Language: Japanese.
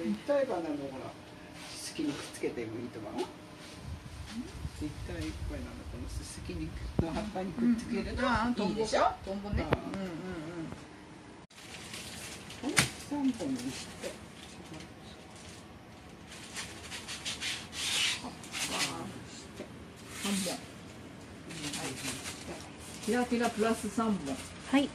一体んのほら。すきにくっつけてもいいと思う一体いっぱいなのこのすすきの葉っぱにくっつけるといいでしょ？トンボね。うん。うんうん三本にして。本はい。キラキラプラス3本。はい。